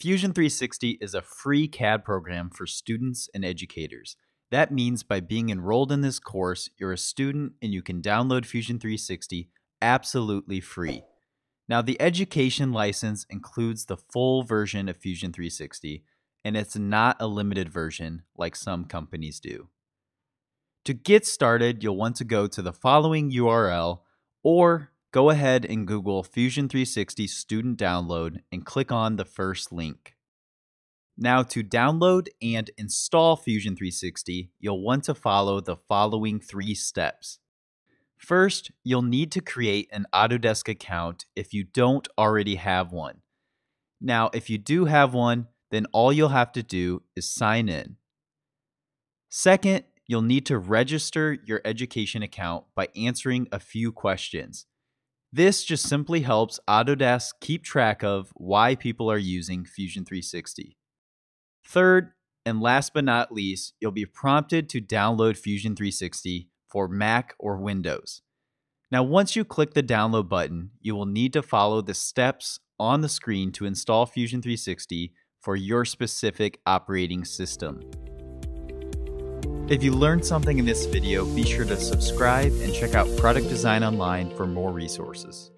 Fusion 360 is a free CAD program for students and educators. That means by being enrolled in this course, you're a student and you can download Fusion 360 absolutely free. Now, the education license includes the full version of Fusion 360, and it's not a limited version like some companies do. To get started, you'll want to go to the following URL or go ahead and Google Fusion 360 Student Download and click on the first link. Now, to download and install Fusion 360, you'll want to follow the following three steps. First, you'll need to create an Autodesk account if you don't already have one. Now, if you do have one, then all you'll have to do is sign in. Second, you'll need to register your education account by answering a few questions. This just simply helps Autodesk keep track of why people are using Fusion 360. Third, and last but not least, you'll be prompted to download Fusion 360 for Mac or Windows. Now, once you click the download button, you will need to follow the steps on the screen to install Fusion 360 for your specific operating system. If you learned something in this video, be sure to subscribe and check out Product Design Online for more resources.